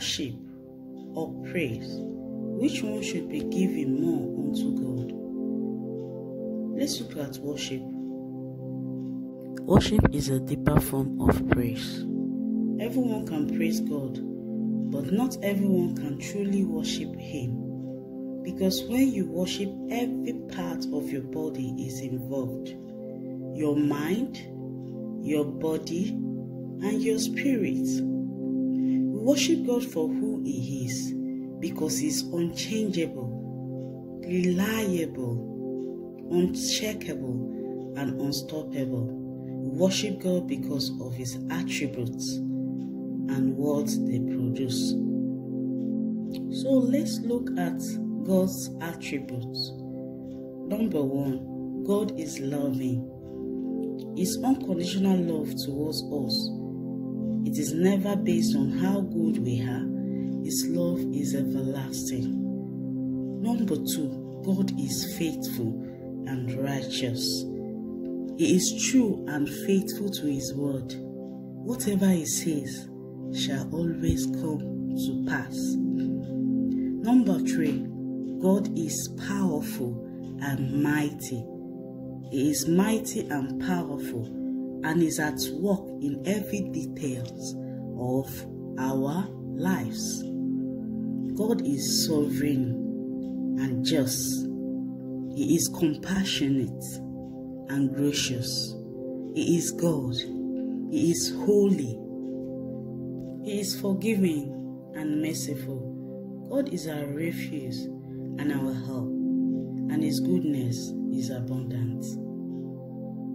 worship or praise, which one should be given more unto God? Let's look at worship. Worship is a deeper form of praise. Everyone can praise God, but not everyone can truly worship Him. Because when you worship, every part of your body is involved your mind, your body, and your spirit. Worship God for who He is because He's unchangeable, reliable, uncheckable, and unstoppable. Worship God because of His attributes and what they produce. So let's look at God's attributes. Number one, God is loving. His unconditional love towards us. It is never based on how good we are. His love is everlasting. Number two, God is faithful and righteous. He is true and faithful to His word. Whatever He says shall always come to pass. Number three, God is powerful and mighty. He is mighty and powerful and is at work in every details of our lives. God is sovereign and just. He is compassionate and gracious. He is God. He is holy. He is forgiving and merciful. God is our refuge and our help, and His goodness is abundant.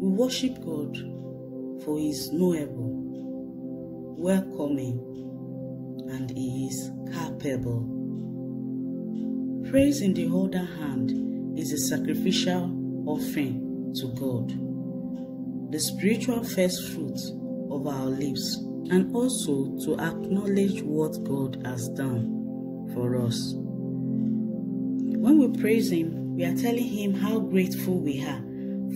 We worship God for He is knowable, welcoming, and He is capable. Praise in the other hand is a sacrificial offering to God, the spiritual first fruit of our lips, and also to acknowledge what God has done for us. When we praise Him, we are telling Him how grateful we are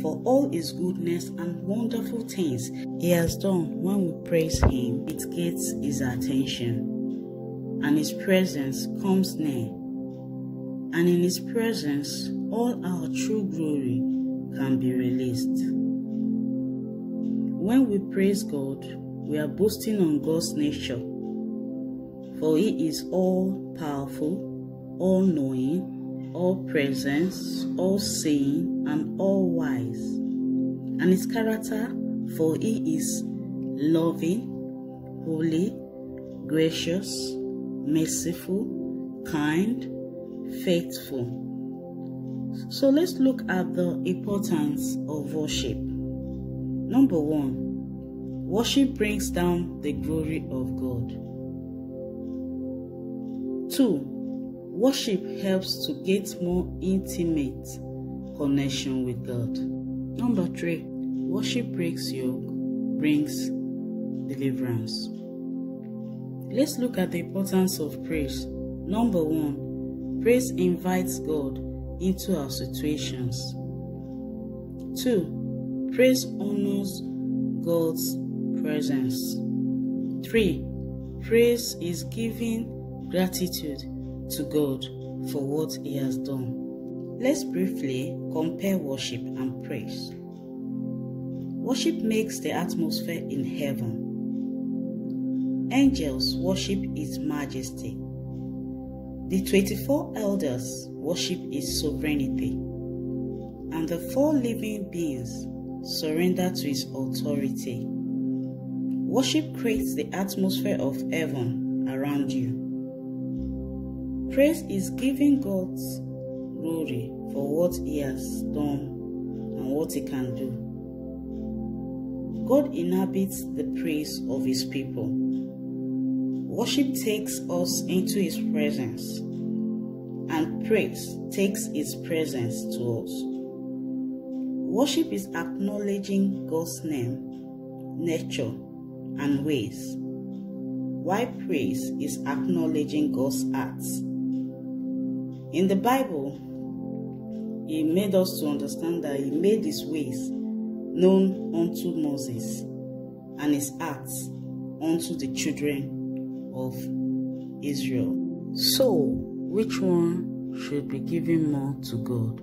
for all His goodness and wonderful things He has done. When we praise Him, it gets His attention, and His presence comes near. And in His presence, all our true glory can be released. When we praise God, we are boasting on God's nature, for He is all powerful, all knowing, all present, all seeing, and all wise. And his character, for he is loving, holy, gracious, merciful, kind, faithful. So let's look at the importance of worship. Number one, worship brings down the glory of God. Two, Worship helps to get more intimate connection with God. Number three, worship breaks yoke, brings deliverance. Let's look at the importance of praise. Number one, praise invites God into our situations. Two, praise honors God's presence. Three, praise is giving gratitude to God for what He has done. Let's briefly compare worship and praise. Worship makes the atmosphere in heaven. Angels worship His majesty. The 24 elders worship His sovereignty. And the four living beings surrender to His authority. Worship creates the atmosphere of heaven around you. Praise is giving God's glory for what He has done and what He can do. God inhabits the praise of His people. Worship takes us into His presence, and praise takes His presence to us. Worship is acknowledging God's name, nature, and ways, while praise is acknowledging God's acts. In the Bible, He made us to understand that He made His ways known unto Moses and His acts unto the children of Israel. So, which one should be given more to God?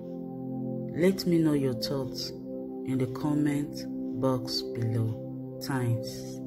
Let me know your thoughts in the comment box below. Thanks.